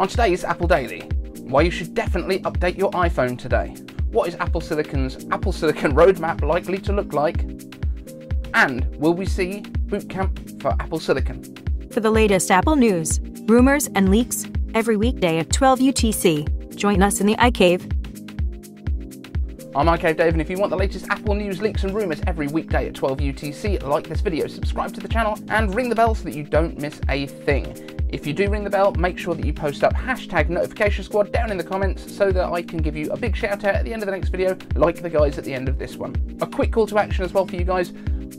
On today's Apple Daily, why you should definitely update your iPhone today. What is Apple Silicon's Apple Silicon roadmap likely to look like? And will we see bootcamp for Apple Silicon? For the latest Apple news, rumors, and leaks every weekday at 12 UTC, join us in the iCave I'm iCave Dave, and if you want the latest Apple news, leaks, and rumours every weekday at 12 UTC, like this video, subscribe to the channel, and ring the bell so that you don't miss a thing. If you do ring the bell, make sure that you post up hashtag notification squad down in the comments so that I can give you a big shout out at the end of the next video, like the guys at the end of this one. A quick call to action as well for you guys.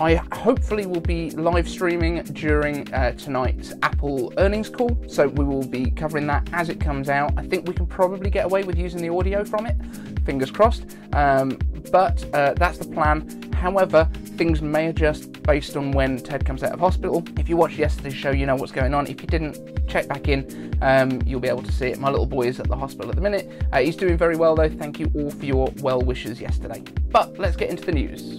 I hopefully will be live streaming during uh, tonight's Apple earnings call, so we will be covering that as it comes out. I think we can probably get away with using the audio from it, fingers crossed. Um, but uh, that's the plan. However, things may adjust based on when Ted comes out of hospital. If you watched yesterday's show, you know what's going on. If you didn't, check back in. Um, you'll be able to see it. My little boy is at the hospital at the minute. Uh, he's doing very well though. Thank you all for your well wishes yesterday. But let's get into the news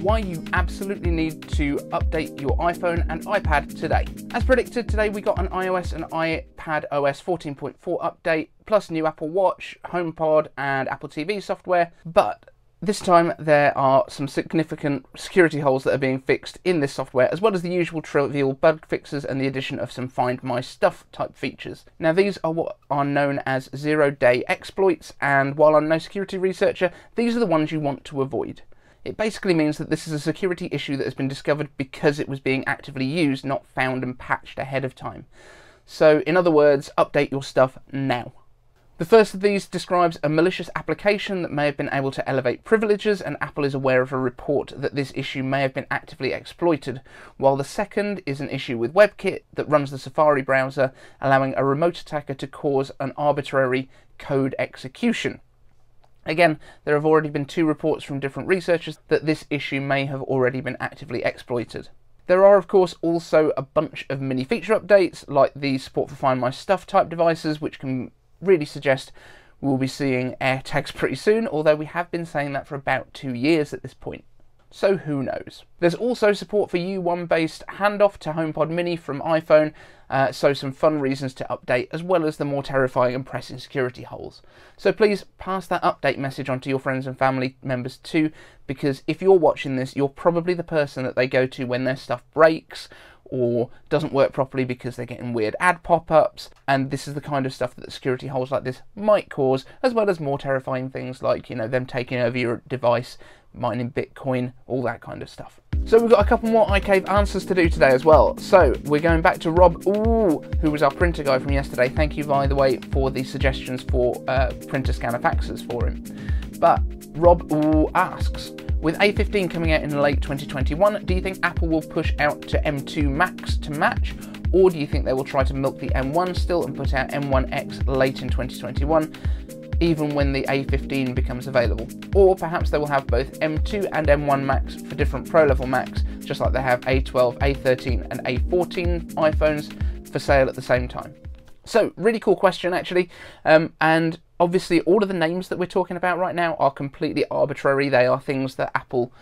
why you absolutely need to update your iPhone and iPad today. As predicted, today we got an iOS and iPad OS 14.4 update, plus new Apple Watch, HomePod, and Apple TV software, but this time there are some significant security holes that are being fixed in this software, as well as the usual trivial bug fixes and the addition of some Find My Stuff type features. Now these are what are known as zero-day exploits, and while I'm no security researcher, these are the ones you want to avoid. It basically means that this is a security issue that has been discovered because it was being actively used, not found and patched ahead of time. So, in other words, update your stuff now. The first of these describes a malicious application that may have been able to elevate privileges, and Apple is aware of a report that this issue may have been actively exploited, while the second is an issue with WebKit that runs the Safari browser, allowing a remote attacker to cause an arbitrary code execution. Again, there have already been two reports from different researchers that this issue may have already been actively exploited. There are, of course, also a bunch of mini feature updates, like the support for Find My Stuff type devices, which can really suggest we'll be seeing AirTags pretty soon, although we have been saying that for about two years at this point so who knows. There's also support for U1 based handoff to HomePod Mini from iPhone, uh, so some fun reasons to update, as well as the more terrifying and pressing security holes. So please pass that update message on to your friends and family members too, because if you're watching this, you're probably the person that they go to when their stuff breaks or doesn't work properly because they're getting weird ad pop ups. And this is the kind of stuff that security holes like this might cause, as well as more terrifying things like, you know, them taking over your device, mining Bitcoin, all that kind of stuff. So we've got a couple more iCave answers to do today as well. So we're going back to Rob, ooh, who was our printer guy from yesterday. Thank you, by the way, for the suggestions for uh, printer scanner faxes for him. But Rob ooh, asks, with A15 coming out in late 2021, do you think Apple will push out to M2 Macs to match? Or do you think they will try to milk the M1 still and put out M1X late in 2021, even when the A15 becomes available? Or perhaps they will have both M2 and M1 Macs for different Pro level Macs, just like they have A12, A13, and A14 iPhones for sale at the same time. So, really cool question actually, um, and obviously all of the names that we're talking about right now are completely arbitrary. They are things that Apple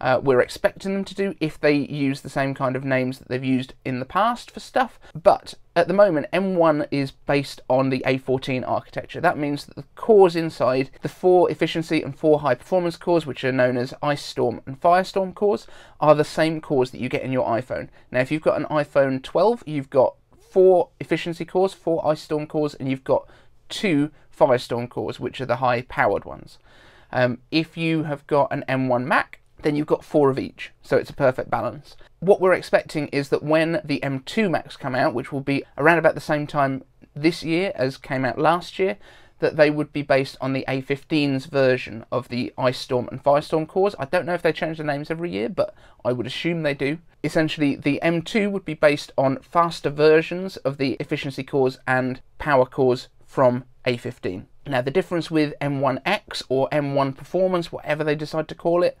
uh, we're expecting them to do if they use the same kind of names that they've used in the past for stuff. But at the moment, M1 is based on the A14 architecture. That means that the cores inside, the four efficiency and four high performance cores, which are known as Ice Storm and Firestorm cores, are the same cores that you get in your iPhone. Now, if you've got an iPhone 12, you've got four efficiency cores, four Ice Storm cores, and you've got two Firestorm cores, which are the high powered ones. Um, if you have got an M1 Mac, then you've got four of each, so it's a perfect balance. What we're expecting is that when the M2 Macs come out, which will be around about the same time this year as came out last year, that they would be based on the A15's version of the Ice Storm and Firestorm cores. I don't know if they change the names every year, but I would assume they do. Essentially, the M2 would be based on faster versions of the efficiency cores and power cores from A15. Now, the difference with M1X or M1 Performance, whatever they decide to call it,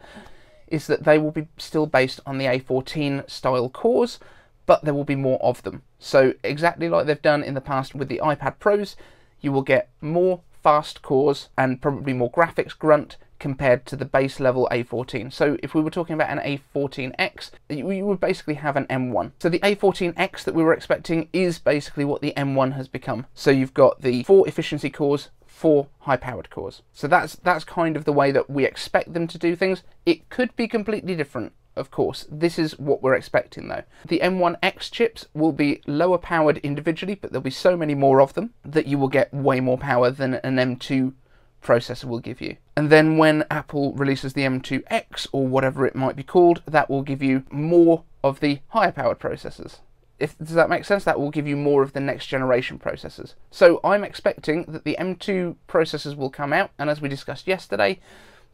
is that they will be still based on the A14 style cores, but there will be more of them. So, exactly like they've done in the past with the iPad Pros, you will get more fast cores and probably more graphics grunt compared to the base level A14. So if we were talking about an A14X, you would basically have an M1. So the A14X that we were expecting is basically what the M1 has become. So you've got the four efficiency cores, four high-powered cores. So that's that's kind of the way that we expect them to do things. It could be completely different of course. This is what we're expecting though. The M1X chips will be lower powered individually, but there'll be so many more of them that you will get way more power than an M2 processor will give you. And then when Apple releases the M2X or whatever it might be called, that will give you more of the higher powered processors. If, does that make sense? That will give you more of the next generation processors. So I'm expecting that the M2 processors will come out, and as we discussed yesterday,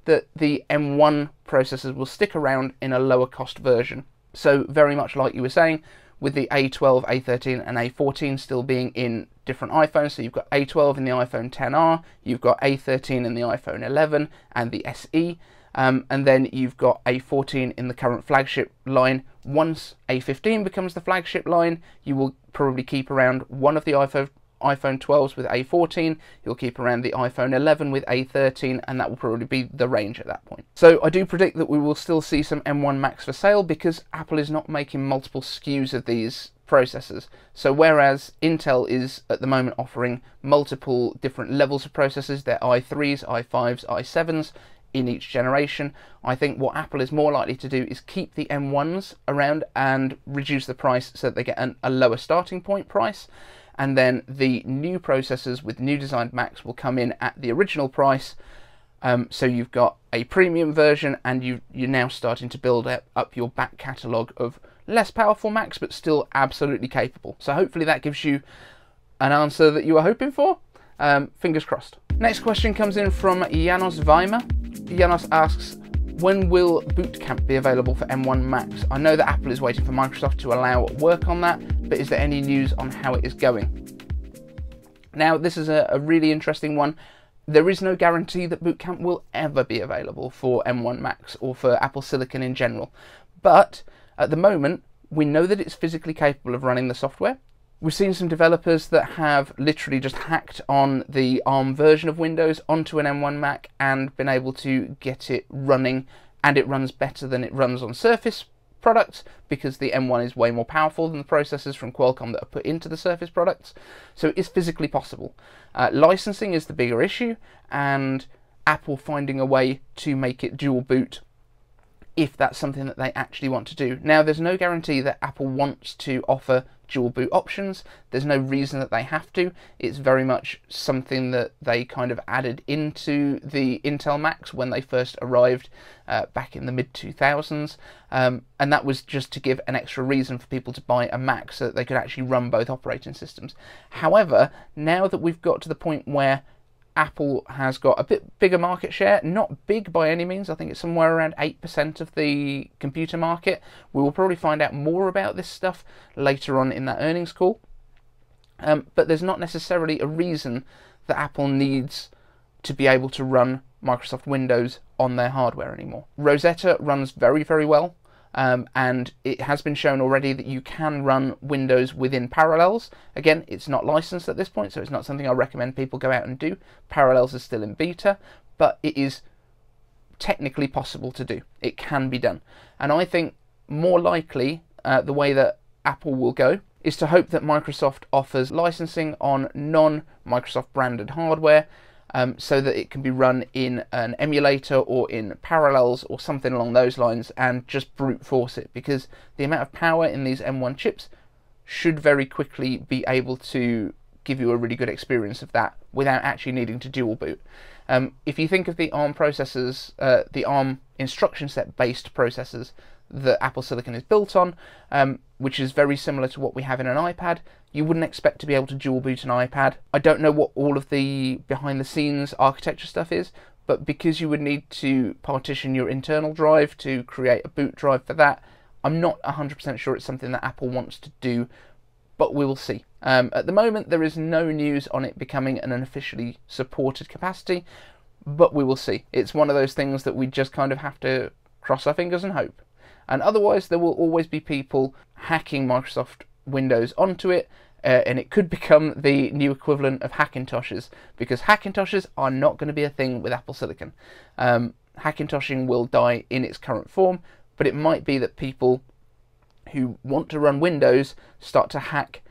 that the M1 processors will stick around in a lower cost version. So very much like you were saying, with the A12, A13 and A14 still being in different iPhones. So you've got A12 in the iPhone 10R, you've got A13 in the iPhone 11 and the SE, um, and then you've got A14 in the current flagship line. Once A15 becomes the flagship line, you will probably keep around one of the iPhone iPhone 12s with A14, you'll keep around the iPhone 11 with A13, and that will probably be the range at that point. So I do predict that we will still see some M1 Macs for sale because Apple is not making multiple SKUs of these processors. So whereas Intel is at the moment offering multiple different levels of processors, their i3s, i5s, i7s, in each generation. I think what Apple is more likely to do is keep the M1s around and reduce the price so that they get an, a lower starting point price and then the new processors with new designed Macs will come in at the original price. Um, so you've got a premium version, and you you're now starting to build up, your back catalogue of less powerful Macs, but still absolutely capable. So hopefully that gives you an answer that you were hoping for. Um, fingers crossed. Next question comes in from Janos Weimer. Janos asks, when will Boot Camp be available for M1 Macs? I know that Apple is waiting for Microsoft to allow work on that, but is there any news on how it is going? Now, this is a, a really interesting one. There is no guarantee that Boot Camp will ever be available for M1 Macs or for Apple Silicon in general, but at the moment, we know that it's physically capable of running the software. We've seen some developers that have literally just hacked on the ARM version of Windows onto an M1 Mac and been able to get it running, and it runs better than it runs on Surface products because the M1 is way more powerful than the processors from Qualcomm that are put into the Surface products. So it is physically possible. Uh, licensing is the bigger issue, and Apple finding a way to make it dual boot if that's something that they actually want to do. Now, there's no guarantee that Apple wants to offer dual boot options. There's no reason that they have to. It's very much something that they kind of added into the Intel Macs when they first arrived uh, back in the mid 2000s. Um, and that was just to give an extra reason for people to buy a Mac so that they could actually run both operating systems. However, now that we've got to the point where Apple has got a bit bigger market share, not big by any means. I think it's somewhere around 8% of the computer market. We will probably find out more about this stuff later on in that earnings call. Um, but there's not necessarily a reason that Apple needs to be able to run Microsoft Windows on their hardware anymore. Rosetta runs very, very well um, and it has been shown already that you can run Windows within Parallels. Again, it's not licensed at this point, so it's not something I recommend people go out and do. Parallels is still in beta, but it is technically possible to do. It can be done. And I think more likely uh, the way that Apple will go is to hope that Microsoft offers licensing on non Microsoft branded hardware um, so that it can be run in an emulator or in parallels or something along those lines and just brute force it because the amount of power in these M1 chips should very quickly be able to give you a really good experience of that without actually needing to dual boot. Um, if you think of the ARM processors, uh, the ARM instruction set based processors that Apple Silicon is built on, um, which is very similar to what we have in an iPad. You wouldn't expect to be able to dual boot an iPad. I don't know what all of the behind the scenes architecture stuff is, but because you would need to partition your internal drive to create a boot drive for that, I'm not 100% sure it's something that Apple wants to do, but we will see. Um, at the moment, there is no news on it becoming an officially supported capacity, but we will see. It's one of those things that we just kind of have to cross our fingers and hope and otherwise there will always be people hacking Microsoft Windows onto it uh, and it could become the new equivalent of Hackintoshes because Hackintoshes are not going to be a thing with Apple Silicon. Um, Hackintoshing will die in its current form, but it might be that people who want to run Windows start to hack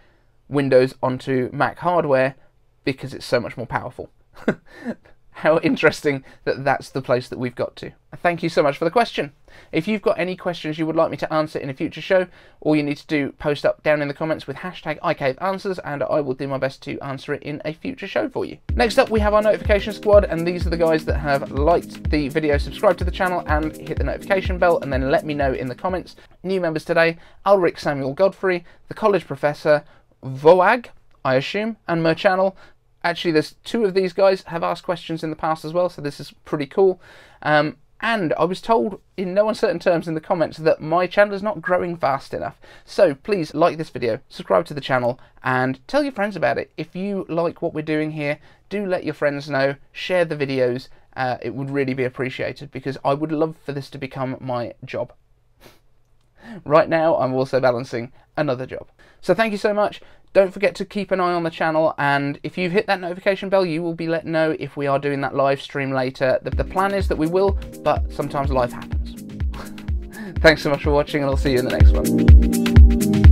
Windows onto Mac hardware because it's so much more powerful. How interesting that that's the place that we've got to. Thank you so much for the question. If you've got any questions you would like me to answer in a future show, all you need to do post up down in the comments with hashtag iCaveAnswers and I will do my best to answer it in a future show for you. Next up we have our notification squad and these are the guys that have liked the video, subscribed to the channel and hit the notification bell and then let me know in the comments. New members today, Ulrich Samuel Godfrey, the college professor, Voag, I assume, and Merchannel. Actually, there's two of these guys have asked questions in the past as well, so this is pretty cool. Um, and I was told in no uncertain terms in the comments that my channel is not growing fast enough. So please like this video, subscribe to the channel, and tell your friends about it. If you like what we're doing here, do let your friends know, share the videos. Uh, it would really be appreciated because I would love for this to become my job. Right now, I'm also balancing another job. So thank you so much. Don't forget to keep an eye on the channel, and if you've hit that notification bell, you will be let know if we are doing that live stream later. The, the plan is that we will, but sometimes life happens. Thanks so much for watching, and I'll see you in the next one.